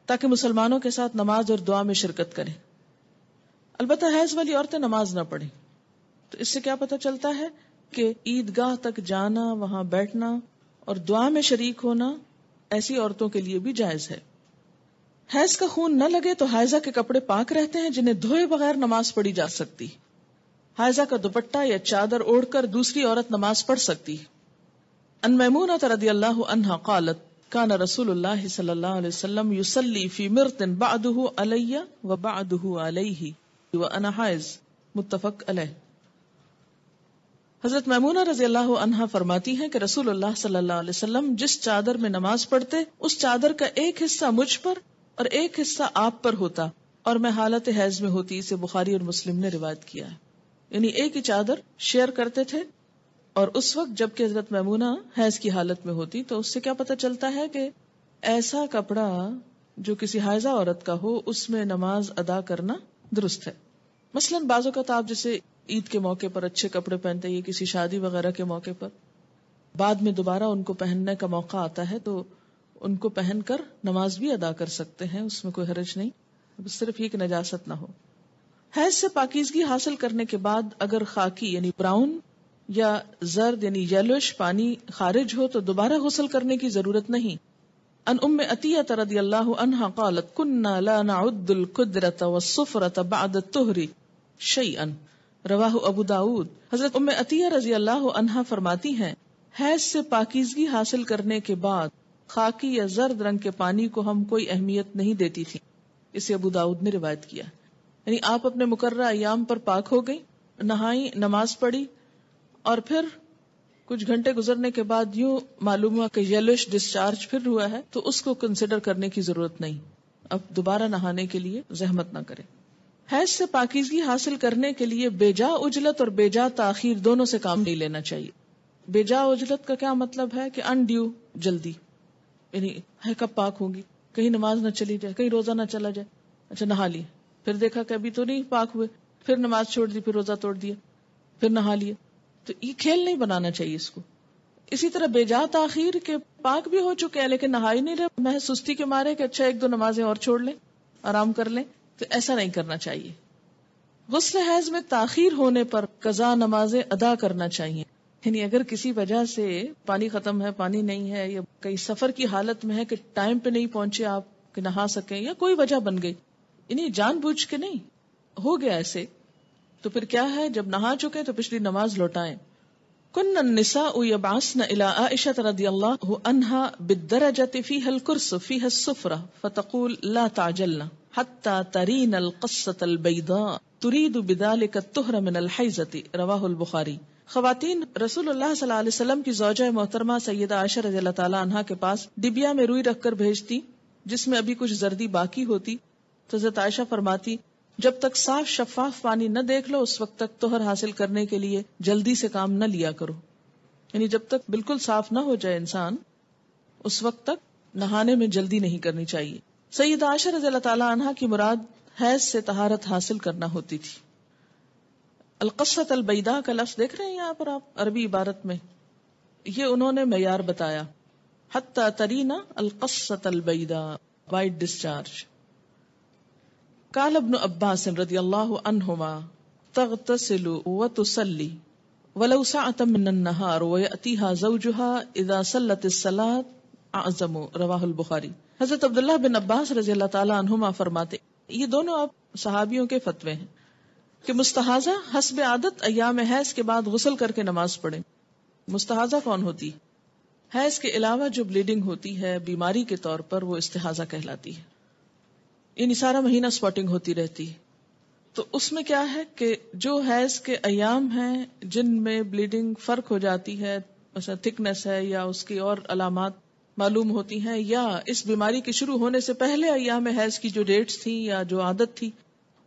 ताकि मुसलमानों के साथ नमाज़ और दुआ में शिरकत करें। अलबत्ता हैज़ वाली औरतें नमाज़ ना पढ़े। तो इससे क्या पता चलता है कि ईदगाह तक जाना, वहाँ बैठना और दुआ में शरीक होना ऐसी औरतों के लिए भी जायज़ है। हैज़ का खून न लगे तो हायजा के कपड़े पाक रहते हैं, जिन्हें धोए बगैर नमाज़ पढ़ी जा सकती। हायजा का दुपट्टा या चादर ओढ़कर दूसरी औरत नमाज़ पढ़ सकती। अन मैमूना रदी अल्लाह अनहा कालत, कान अलैहि वसल्लम युसल्ली फ़ी मिरतिन बअदुहु अलैया व बअदुहु अलैहि, व अना हाइज मुत्तफक अलैह। हज़रत मैमूना रज़ी अल्लाह अनहा फरमाती हैं कि रसूलुल्लाह सल्लल्लाहु अलैहि जिस चादर में नमाज़ पढ़ते, उस चादर का एक हिस्सा मुझ पर और एक हिस्सा आप पर होता और मैं हालत हैज़ में होती, इसे बुखारी और मुस्लिम ने रिवायत किया है। यानी एक ही चादर शेयर करते थे और उस वक्त जबकि हज़रत मैमूना हैज़ की हालत में होती तो उससे क्या पता चलता है कि ऐसा कपड़ा जो किसी हायजा औरत का हो, उसमें नमाज़ अदा करना दुरुस्त है। मसलन, बाजू का आप जैसे ईद के मौके पर अच्छे कपड़े पहनते हैं किसी शादी वगैरह के मौके पर। बाद में दोबारा उनको पहनने का मौका आता है तो उनको पहनकर नमाज़ भी अदा कर सकते हैं, उसमें कोई हरज नहीं। सिर्फ़ ये कि नजासत ना हो। हैज़ से पाकिजगी हासिल करने के बाद अगर खाकी, यानी ब्राउन, या जर्द, यानी येलोश पानी खारिज हो तो दोबारा गसल करने की ज़रूरत नहीं। अन उम अतिया तरदी अल्लाह अनहा कालत, कुन्ना ला नउद्दुल कुदरत वस्सुफरत बाद तुहरी शैअन रवाह अबू दाऊद, हज़रत उम्म अतिया रज़ी अल्लाह अनहा फरमाती हैं, हैज़ से पाकिजगी हासिल करने के बाद खाकी या जर्द रंग के पानी को हम कोई अहमियत नहीं देती थी। इसे अबू दाऊद ने रिवायत किया। यानी आप अपने मुकर्रा अयाम पर पाक हो गई, नहाई, नमाज़ पढ़ी, और फिर कुछ घंटे गुजरने के बाद यूँ मालूम हुआ कि येलोश डिस्चार्ज फिर हुआ है तो उसको कंसिडर करने की ज़रूरत नहीं। अब दोबारा नहाने के लिए जहमत ना करें। हैज़ से पाकिजगी हासिल करने के लिए बेजा उजलत और बेजा ताखीर दोनों से काम नहीं लेना चाहिए। बेजा उजलत का क्या मतलब है कि अनड्यू, जल्दी। यानी है कब पाक होंगी? कहीं नमाज़ न चली जाए, कहीं रोजा न चला जाए। अच्छा नहा लिए। फिर देखा कि अभी तो नहीं पाक हुए। फिर नमाज़ छोड़ दी, फिर रोजा तोड़ दिया। फिर नहा लिए। तो ये खेल नहीं बनाना चाहिए इसको। इसी तरह बेजा ताखीर के पाक भी हो चुके हैं, लेकिन नहा ही नहीं रहे। मैं सुस्ती के मारे कि अच्छा एक दो नमाजें और छोड़ लें, आराम कर लें। तो ऐसा नहीं करना चाहिए। गुस्ल हैज़ में ताखीर होने पर कजा नमाजें अदा करना चाहिए। यानी अगर किसी वजह से पानी खत्म है, पानी नहीं है, या कई सफ़र की हालत में है कि टाइम पे नहीं पहुँचे आप, कि नहा सकें, या कोई वजह बन गई, यानी जानबूझ के नहीं, हो गया ऐसे तो फिर क्या है? जब नहा चुके तो पिछली नमाज़ लौटाएँ। कुन्न निसा यबासन इला आयशा रदियल्लाहु अन्हा बिदरजति हत्ता तरीन अल कस्सत तुरीद बिदालिक तुहर मिन अल रवाहुल बुखारी खवातीन रसूलुल्लाह सल्लल्लाहु अलैहि वसल्लम की जौजा मोहतरमा सैयदा आयशा रज़ी अल्लाह ताला अन्हा के पास डिबिया में रुई रखकर भेजती जिसमें अभी कुछ जर्दी बाकी होती तो हज़रत आयशा फरमाती जब तक साफ़ शफाफ पानी न देख लो उस वक्त तक तोहर हासिल करने के लिए जल्दी से काम न लिया करो यानी जब तक बिल्कुल साफ़ न हो जाए इंसान उस वक्त तक नहाने में जल्दी नहीं करनी चाहिए सईद आशर रज़ी की मुराद हैज़ से तहारत हासिल करना होती थी। अलकसत अलबैदा का लफ्ज देख रहे हैं यहाँ पर आप, अरबी इबारत में। ये उन्होंने मैार बताया। हत्ता तरीना अलकसत अलबैदा वाइट डिस्चार्ज काल अब्बास रदी अल्लाह अनहुमा, तगतसिलु व तुसल्ली, वलौ सअतम मिन अन्नहार, व यअतीहा ज़ौजुहा इज़ा सल्लत सलात आजमु रवाहुल बुखारी। हज़रत अब्दुल्ला बिन अब्बास रज़ी अल्लाह तहुमा फरमाते, ये दोनों अब सहाबियों के फतवे हैं कि मुस्तहाजा हसब आदत अयाम हैज़ के बाद गुसल करके नमाज़ पढ़े। मुस्तहाजा कौन होती हैज़ के अलावा जो ब्लीडिंग होती है, बीमारी के तौर पर वो इस्तेहाजा कहलाती है। यानी सारा महीना स्पॉटिंग होती रहती है। तो उसमें क्या है कि जो हैज़ के अयाम हैं, जिनमें ब्लीडिंग फ़र्क हो जाती है थिकनेस है या उसकी और अलामत मालूम होती हैं, या इस बीमारी के शुरू होने से पहले अयाम हैज़ की जो डेट्स थी या जो आदत थी,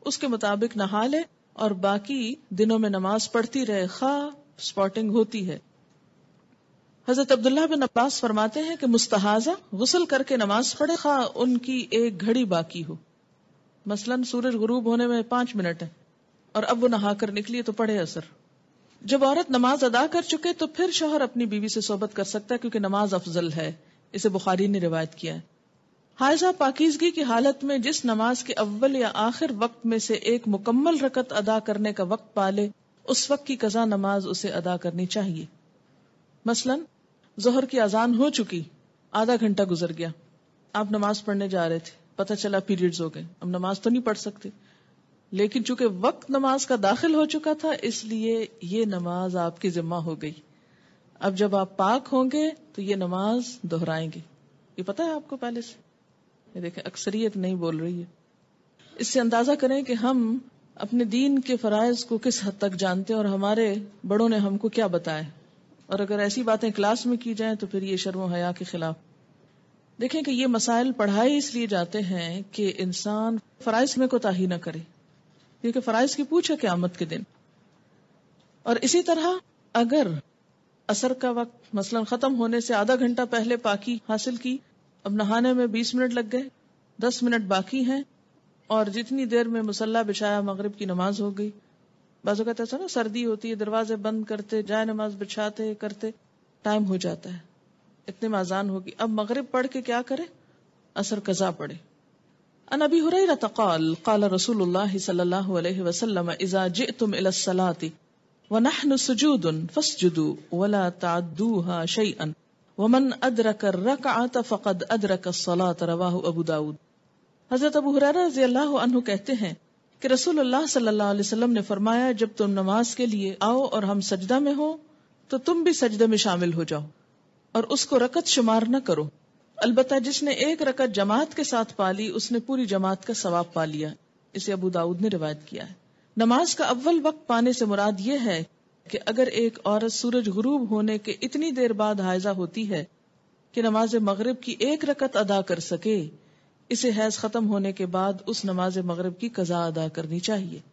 उसके मुताबिक नहा ले और बाकी दिनों में नमाज़ पढ़ती रहे, खा, स्पॉटिंग होती है। हज़रत अब्दुल्ला बिन अब्बास फरमाते हैं कि मुस्तहाजा, गुसल करके नमाज़ पढ़े, खा, उनकी एक घड़ी बाकी हो। मसलन सूरज गुरूब होने में पाँच मिनट है, और अब वो नहा कर निकली तो पढ़े असर। जब औरत नमाज़ अदा कर चुके तो फिर शोहर अपनी बीवी से सोबत कर सकता है, क्योंकि नमाज़ अफजल है। इसे बुखारी ने रिवायत किया है। हायजा पाकिजगी की हालत में जिस नमाज़ के अव्वल या आखिर वक्त में से एक मुकम्मल रकत अदा करने का वक्त पाले, उस वक्त की कजा नमाज़ उसे अदा करनी चाहिए। मसलन, जोहर की अजान हो चुकी, आधा घंटा गुजर गया। आप नमाज़ पढ़ने जा रहे थे, पता चला पीरियड्स हो गए, अब नमाज़ तो नहीं पढ़ सकते। लेकिन चूँकि वक्त नमाज़ का दाखिल हो चुका था, इसलिए ये नमाज़ आपकी जिम्मा हो गई। अब जब आप पाक होंगे तो ये नमाज़ दोहराएँगे। ये पता है आपको पहले से? ये देखें, अक्सरियत नहीं बोल रही है। इससे अंदाज़ा करें कि हम अपने दीन के फराइज को किस हद तक जानते हैं और हमारे बड़ों ने हमको क्या बताया और अगर ऐसी बातें क्लास में की जाए तो फिर ये शर्म हया के खिलाफ। देखें कि ये मसाइल पढ़ाए इसलिए जाते हैं कि इंसान फराइज में कोताही ना करे। क्योंकि फराइज की पूछ है क्यामत के दिन। और इसी तरह अगर असर का वक्त, मसलन खत्म होने से आधा घंटा पहले पाकी हासिल की, अब नहाने में बीस मिनट लग गए, दस मिनट बाकी हैं, और जितनी देर में मुसल्ला बिछाया मगरब की नमाज़ हो गई। बाजू कहते हैं ना, सर्दी होती है, दरवाजे बंद करते, जाए नमाज़ बिछाते, करते, टाइम हो जाता है। इतने में अजान होगी। अब मगरब पढ़ के क्या करे? असर कजा पड़े। अन अबी हुरैरा तकाल, काल रसूलुल्लाह सल्लल्लाहु अलैहि वसल्लम व नहनु सुजूदुन वला तादूहा शैअन वमन अदरक रकअत फकद अदरक सलात रवाहु अबू दाऊद हज़रत अबू हुरैरा रज़ी अल्लाह अन्हु कहते हैं कि रसूलुल्लाह सल्लल्लाहु अलैहि वसल्लम ने फरमाया जब तुम नमाज़ के लिए आओ और हम सजदा में हो तो तुम भी सजदे में शामिल हो जाओ और उसको रकत शुमार न करो अलबत्ता जिसने एक रकत जमात के साथ पाली उसने पूरी जमात का सवाब पा लिया इसे अबू दाऊद ने रिवायत किया है नमाज़ का अव्वल वक्त पाने से मुराद ये है कि अगर एक औरत सूरज गुरूब होने के इतनी देर बाद हायजा होती है कि नमाज़ मगरब की एक रकत अदा कर सके, इसे हैज़ खत्म होने के बाद उस नमाज़ मगरब की कजा अदा करनी चाहिए।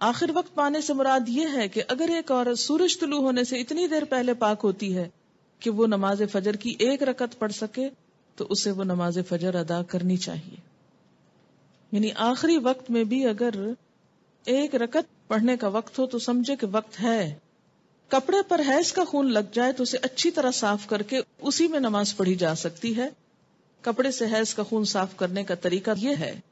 आखिर वक्त पाने से मुराद ये है कि अगर एक औरत सूरज तुलू होने से इतनी देर पहले पाक होती है कि वो नमाज़ फजर की एक रकत पढ़ सके तो उसे वो नमाज़ फजर अदा करनी चाहिए। यानी आखिरी वक्त में भी अगर एक रकत पढ़ने का वक्त हो तो समझे कि वक्त है। कपड़े पर हैज़ का खून लग जाए तो उसे अच्छी तरह साफ़ करके उसी में नमाज़ पढ़ी जा सकती है। कपड़े से हैज़ का खून साफ़ करने का तरीका यह है।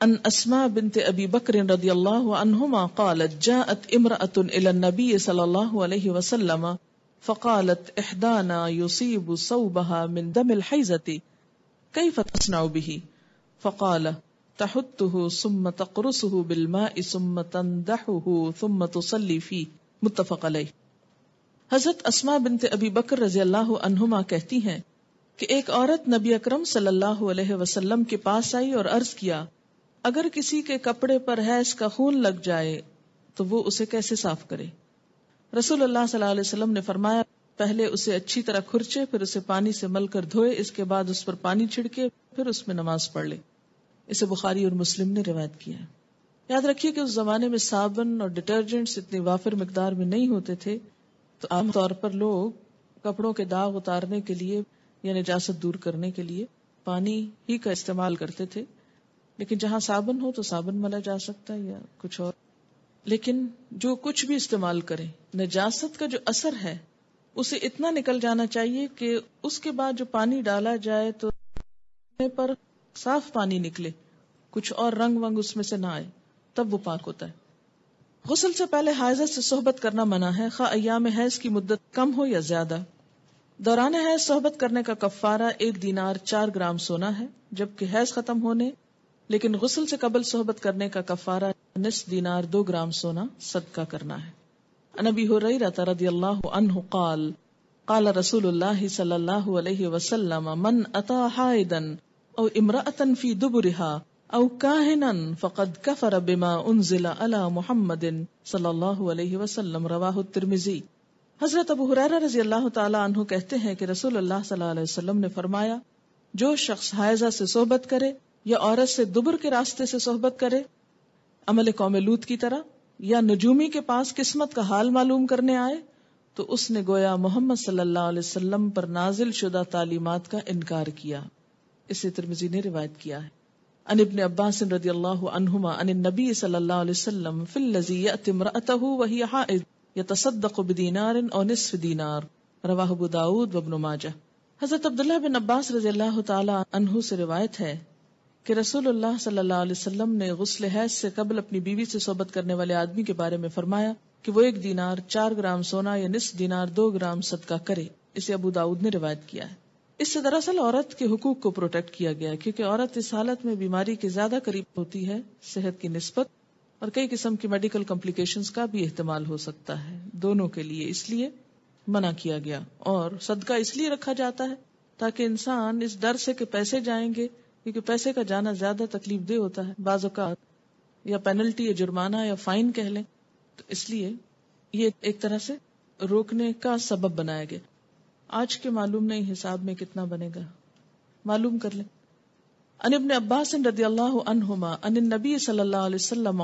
अन अस्मा बिनत अबी बकर रदियल्लाहु अन्हुमा क़ालत, जाअत इम्रअतुन इला नबी सल्लल्लाहु अलैहि वसल्लम, फ़क़ालत इहदाना युसीबु सौबहा मिन दमिल हैज़ति कैफ तस्नउ बिही? फ़क़ाल तहुत्तुहु सुम्म अबी बकर रज़ी अल्लाह कहती हैं कि एक औरत नबी अकरम सल्लल्लाहु और अर्ज़ किया, अगर किसी के कपड़े पर हैस का खून लग जाए तो वो उसे कैसे साफ़ करे? अलैहि वसल्लम ने फरमाया, पहले उसे अच्छी तरह खुरचे, फिर उसे पानी से मल कर धोए, इसके बाद उस पर पानी छिड़के, फिर उसमें नमाज़ पढ़ ले। इसे बुखारी और मुस्लिम ने रिवायत किया है। याद रखिए कि उस जमाने में साबुन और डिटर्जेंट्स इतनी वाफिर मकदार में नहीं होते थे तो आमतौर पर लोग कपड़ों के दाग उतारने के लिए, या निजासत दूर करने के लिए पानी ही का इस्तेमाल करते थे। लेकिन जहाँ साबुन हो तो साबुन मला जा सकता है या कुछ और। लेकिन जो कुछ भी इस्तेमाल करें, नजासत का जो असर है, उसे इतना निकल जाना चाहिए कि उसके बाद जो पानी डाला जाए तो पर साफ़ पानी निकले, कुछ और रंग वंग उसमें से ना आए, तब वो पाक होता है। गुसल से पहले हायजा से सोहबत करना मना है, खा अयाम हैज़ की मुद्दत कम हो या ज़्यादा? दौरान हैज़ सोहबत करने का कफारा एक दिनार चार ग्राम सोना है, जबकि हैज़ खत्म होने, लेकिन गुसल से कबल सोहबत करने का कफारा निस दिनार दो ग्राम सोना सदका करना है। नबी हो रही रहता रदी अल्लाह काल काल रसूलुल्लाह सल्लल्लाहु अलैहि वसल्लम, मन अता हाइदन औ इमरातन फ़ी दुबरिहा औ काहिनन फकद कफर बिमा उनजिला अला मुहम्मदिन सल्लल्लाहु अलैहि वसल्लम रवाहु तिरमिजी हज़रत अबू हुरैरा रज़ी अल्लाह तु कहते हैं कि रसूल अल्लाह सल्लल्लाहु अलैहि वसल्लम ने फरमाया जो शख्स हायजा से सोहबत करे या औरत से दुबर के रास्ते से सोहबत करे अमल कौम लूत की तरह या नजूमी के पास किस्मत का हाल मालूम करने आए तो उसने गोया मोहम्मद सल्लल्लाहु अलैहि वसल्लम पर नाजिल शुदा तालीमात का इनकार किया इसे तिरमिजी ने रिवायत किया है। अन इब्न अब्बास रदी अल्लाह अनहुमा अन नबी सल्लल्लाहु अलैहि वसल्लम फिल लजी यअति इम्रअतहु वही हाइद यतसद्दक़ बिदीनार और निस्फ दीनार। रवाह अबू दाऊद वब्न माजा। हज़रत अब्दुल्लाह बिन अब्बास रज़ी अल्लाह तआला अन्हु से रिवायत है कि रसूलुल्लाह सल्लल्लाहु अलैहि वसल्लम ने गुस्ल हैज़ से कबल अपनी बीवी से सोबत करने वाले आदमी के बारे में फरमाया कि वो एक दीनार, चार ग्राम सोना या निस दीनार, दो ग्राम सदका करे। इसे अबू दाऊद ने रिवायत किया है। इससे दरअसल औरत के हुकूक को प्रोटेक्ट किया गया क्योंकि औरत इस हालत में बीमारी के ज़्यादा करीब होती है, सेहत की नस्बत और कई किस्म की मेडिकल कॉम्प्लिकेशंस का भी इस्तेमाल हो सकता है। दोनों के लिए इसलिए मना किया गया और सदका इसलिए रखा जाता है ताकि इंसान इस डर से कि पैसे जाएँगे, क्योंकि पैसे का जाना ज़्यादा तकलीफ़ दे होता है। बाज़ात या पेनल्टी या जुर्माना, या फाइन कह लें तो इसलिए ये एक तरह से रोकने का सबब बनाया गया। आज के मालूम नहीं हिसाब में कितना बनेगा मालूम कर लें अन इब्न अब्बास रदी अल्लाह अनहुमा अन नबी सल्लल्लाहु अलैहि वसल्लम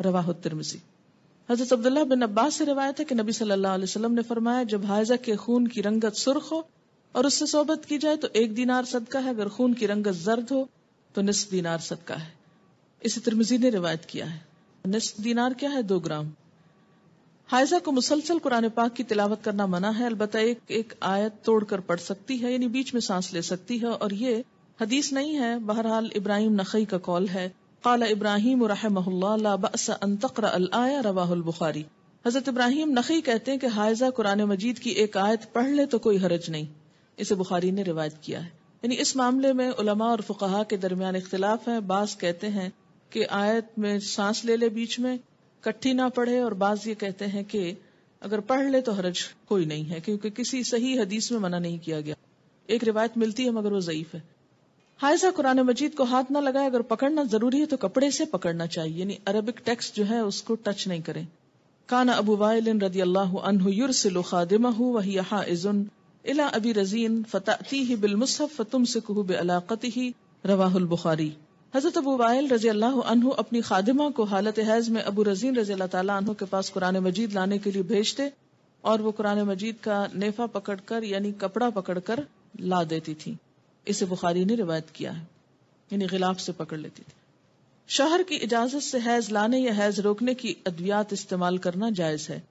रवाह तिरमिजी हजरत अब्दुल्लाह बिन अब्बास से रिवायत है कि नबी सल्लल्लाहु अलैहि वसल्लम ने फरमाया जब हायजा के खून की रंगत सुर्ख हो और उससे सोबत की जाए तो एक दीनार सदका है अगर खून की रंगत जर्द हो तो निस्फ दीनार सदका है इसे तिरमिजी ने रिवायत किया है निस्फ दीनार क्या है दो ग्राम? हायजा को मुसलसल कुरान पाक की तिलावत करना मना है अलबत् एक एक आयत तोड़कर पढ़ सकती है, यानी बीच में सांस ले सकती है, और ये हदीस नहीं है, बहरहाल इब्राहिम नखई का कौल है। काला इब्राहिम रवाहुल बुखारी। हज़रत इब्राहिम नखी कहते हैं कि हायजा कुरान मजीद की एक आयत पढ़ ले तो कोई हरज नहीं। इसे बुखारी ने रिवायत किया है। यानी इस मामले में उलमा और फुकाहा के दरमियान इख्तलाफ है, बास कहते हैं कि आयत में सांस ले ले बीच में, कट्ठी ना पढ़े और बाज ये कहते हैं कि अगर पढ़ ले तो हरज कोई नहीं है, क्योंकि किसी सही हदीस में मना नहीं किया गया। एक रिवायत मिलती है मगर वो ज़यीफ है। हायजा कुरान मजीद को हाथ ना लगाए, अगर पकड़ना ज़रूरी है तो कपड़े से पकड़ना चाहिए, यानी अरबिक टेक्स्ट जो है उसको टच नहीं करें। काना अबू वाइल रदी अल्लाह अनहु खादिमहु वही हाइजुन इला अबी रजीन, फतातीहि बिल मुसहफ, फतुमसिकुहु बिअलाकतिहि रवाहुल बुखारी। हज़रत अबू वाइल रज़ी अल्लाह अनहु अपनी खादिमा को हालत हैज़ में अबू रजीन रज़ी अल्लाह ताला अनहु के पास कुरान मजीद लाने के लिए भेजते और वो कुरान मजीद का नेफा पकड़कर, यानी कपड़ा पकड़कर ला देती थी। इसे बुखारी ने रिवायत किया है। यानी गिलाफ से पकड़ लेती थी। शहर की इजाज़त से हैज़ लाने या हैज़ रोकने की अद्वियात इस्तेमाल करना जायज़ है।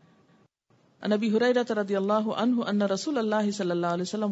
नबी हुरैरा रदियल्लाहु अन्हु अन्न रसूलुल्लाह सल्लल्लाहु अलैहि वसल्लम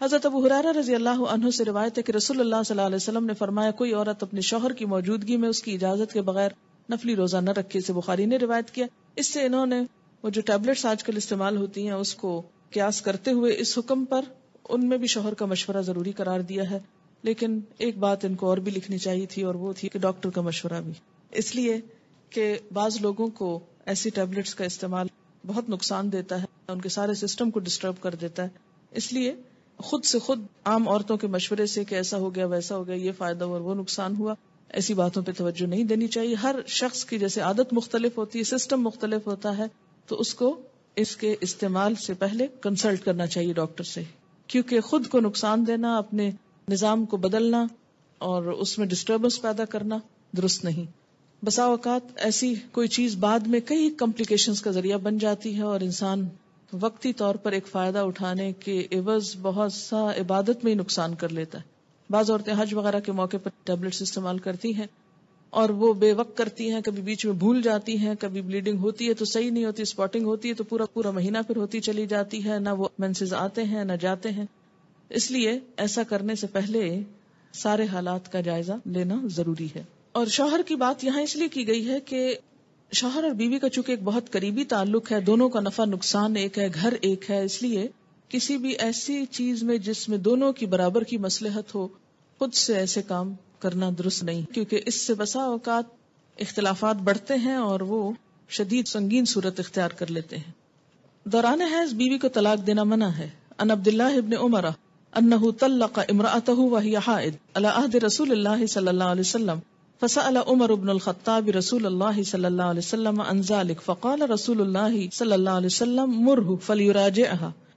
हजरत अबू हुरैरा रजी अल्लाह अनहु से रिवायत है कि रसूलुल्लाह सल्लल्लाहु अलैहि वसल्लम ने फरमाया कोई औरत अपने शौहर की मौजूदगी में उसकी इजाजत के बगैर नफली रोजा न रखे से बुखारी ने रिवायत किया इससे इन्होंने वो जो टैबलेट्स आजकल इस्तेमाल होती हैं उसको क्यास करते हुए इस हुक्म पर उनमें भी शोहर का मशवरा जरूरी करार दिया है लेकिन एक बात इनको और भी लिखनी चाहिए थी और वो थी कि डॉक्टर का मशवरा भी। इसलिए कि बाज लोगों को ऐसी टेबलेट्स का इस्तेमाल बहुत नुकसान देता है, उनके सारे सिस्टम को डिस्टर्ब कर देता है। इसलिए खुद से खुद आम औरतों के मशवरे से कि ऐसा हो गया, वैसा हो गया, ये फ़ायदा और वो नुकसान हुआ, ऐसी बातों पर तवज्जो नहीं देनी चाहिए। हर शख्स की जैसे आदत मुख्तलिफ़ होती है, सिस्टम मुख्तलिफ़ होता है तो उसको इसके इस्तेमाल से पहले कंसल्ट करना चाहिए डॉक्टर से, क्योंकि खुद को नुकसान देना, अपने निज़ाम को बदलना और उसमें डिस्टर्बेंस पैदा करना दुरुस्त नहीं। बसा अवकात ऐसी कोई चीज़ बाद में कई कॉम्प्लिकेशंस का ज़रिया बन जाती है और इंसान वक्ती तौर पर एक फ़ायदा उठाने के एवज बहुत सा इबादत में ही नुकसान कर लेता है। बाज औरतें हज वगैरह के मौके पर टेबलेट्स इस्तेमाल करती हैं और वो बेवक करती हैं, कभी बीच में भूल जाती हैं, कभी ब्लीडिंग होती है तो सही नहीं होती स्पॉटिंग होती है तो पूरा पूरा महीना फिर होती चली जाती है, ना वो मेंसेस आते हैं, ना जाते हैं। इसलिए ऐसा करने से पहले सारे हालात का जायजा लेना ज़रूरी है। और शौहर की बात यहाँ इसलिए की गई है कि शौहर और बीवी का चूँकि एक बहुत करीबी ताल्लुक है, दोनों का नफा नुकसान एक है, घर एक है, इसलिए किसी भी ऐसी चीज़ में जिसमें दोनों की बराबर की मसलहत हो, खुद से ऐसे काम करना दुरुस्त नहीं, क्योंकि इससे बसा अवकात इख्तलाफात बढ़ते हैं और वो शदीद संगीन सूरत इख्तियार कर लेते हैं। दौरान हैज़ बीवी को तलाक देना मना है। अन अब्दुल्ला इब्न उमरा अन्नहु तल्लक इमराअतहु वहिय हाइद अला अहद रसूलुल्लाह सल्लल्लाहु अलैहि वसल्लम फसअल उमर इब्न अल-खत्ताब रसूलुल्लाह सल्लल्लाहु अलैहि वसल्लम अन ज़ालिक फक़ाल रसूलुल्लाह सल्लल्लाहु अलैहि वसल्लम मुरहु फलयुराजिअहा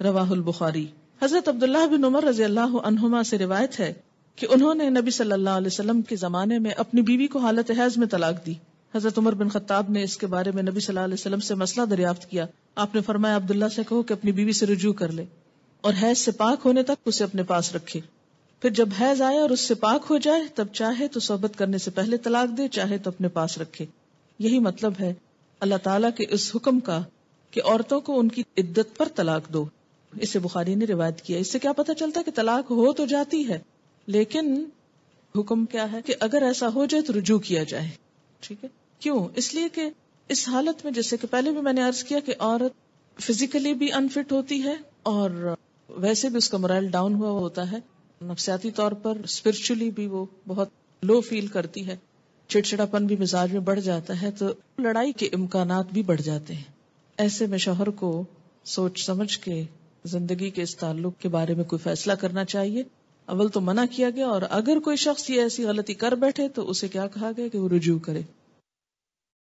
रवाह बुखारी हजरत अब्दुल्लाह बिन उमर रजी अल्लाह अनहुमा से रिवायत है कि उन्होंने नबी सल्लल्लाहु अलैहि वसल्लम के जमाने में अपनी बीवी को हालत हैज़ में तलाक दी। हज़रत उमर बिन खत्ताब ने इसके बारे में नबी सल्लल्लाहु अलैहि वसल्लम से मसला दरियाफ्त किया। आपने फरमाया, अब्दुल्ला से कहो कि अपनी बीवी से रुजू कर ले और हैज़ से पाक होने तक उसे अपने पास रखे। फिर जब हैज़ आए और उससे पाक हो जाए, तब चाहे तो सोहबत करने से पहले तलाक दे, चाहे तो अपने पास रखे। यही मतलब है, अल्लाह ताला के इस हुक्म का कि औरतों को उनकी इद्दत पर तलाक दो। इसे बुखारी ने रिवायत किया। इससे क्या पता चलता है कि तलाक हो तो जाती है? लेकिन हुक्म क्या है कि अगर ऐसा हो जाए तो रुजू किया जाए? ठीक है? क्यों? इसलिए कि इस हालत में, जैसे कि पहले भी मैंने अर्ज़ किया कि औरत फिजिकली भी अनफिट होती है और वैसे भी उसका मोरल डाउन हुआ होता है। नफसियाती तौर पर स्पिरिचुअली भी वो बहुत लो फील करती है। चिड़चिड़ापन भी मिजाज में बढ़ जाता है तो लड़ाई के इम्कान भी बढ़ जाते हैं। ऐसे में शोहर को सोच समझ के ज़िंदगी के इस ताल्लुक के बारे में कोई फैसला करना चाहिए। अव्वल तो मना किया गया और अगर कोई शख्स ये ऐसी गलती कर बैठे तो उसे क्या कहा गया कि वो रुजू करे?